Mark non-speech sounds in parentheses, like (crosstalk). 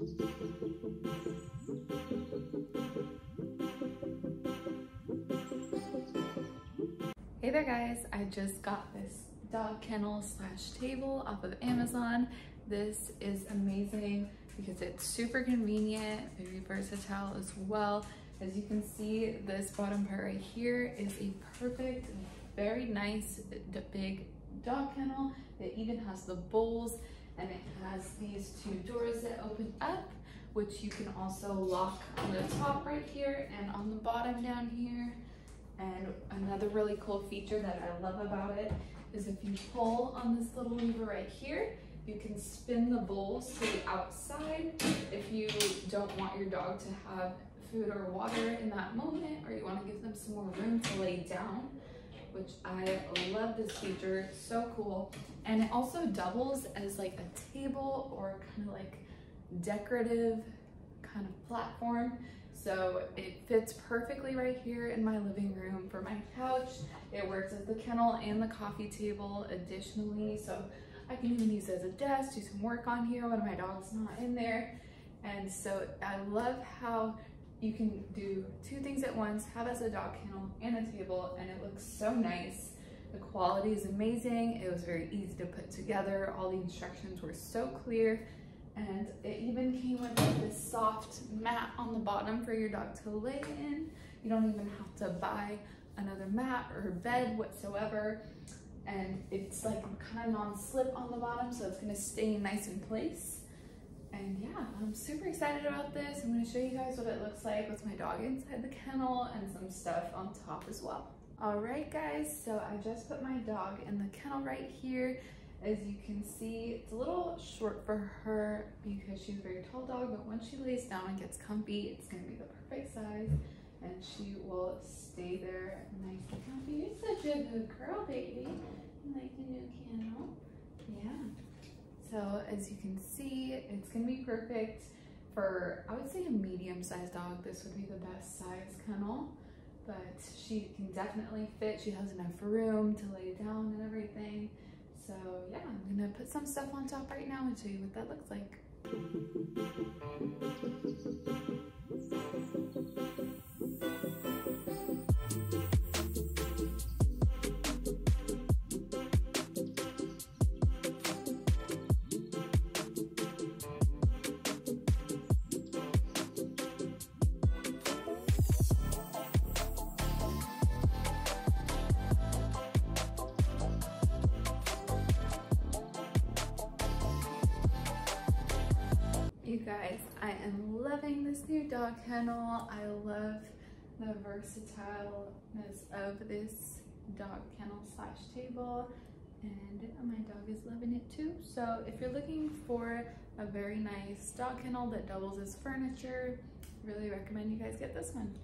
Hey there guys, I just got this dog kennel slash table off of Amazon. This is amazing because it's super convenient, very versatile as well. As you can see, this bottom part right here is a perfect, very nice, big dog kennel. It even has the bowls and it has these two doors that open up, which you can also lock on the top right here and on the bottom down here. And another really cool feature that I love about it is if you pull on this little lever right here, you can spin the bowls to the outside if you don't want your dog to have food or water in that moment or you want to give them some more room to lay down which I love this feature, so cool. And it also doubles as like a table or kind of like decorative kind of platform. So it fits perfectly right here in my living room for my couch. It works as the kennel and the coffee table additionally. So I can even use it as a desk, do some work on here when my dog's not in there. And so I love how you can do two things at once, have as a dog kennel and a table, and it looks so nice. The quality is amazing. It was very easy to put together. All the instructions were so clear. And it even came with this soft mat on the bottom for your dog to lay in. You don't even have to buy another mat or bed whatsoever. And it's like kind of non-slip on the bottom, so it's gonna stay nice in place. And yeah, I'm super excited about this. I'm gonna show you guys what it looks like with my dog inside the kennel and some stuff on top as well. All right, guys, so I just put my dog in the kennel right here. As you can see, it's a little short for her because she's a very tall dog, but once she lays down and gets comfy, it's gonna be the perfect size and she will stay there nice and comfy. You're such a good girl, baby. Like the new kennel? So as you can see, it's gonna be perfect for, I would say a medium-sized dog. This would be the best size kennel, but she can definitely fit. She has enough room to lay down and everything. So yeah, I'm gonna put some stuff on top right now and show you what that looks like. (laughs) guys, I am loving this new dog kennel. I love the versatileness of this dog kennel slash table and my dog is loving it too. So if you're looking for a very nice dog kennel that doubles as furniture, really recommend you guys get this one.